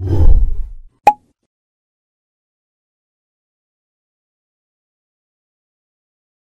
Whoa.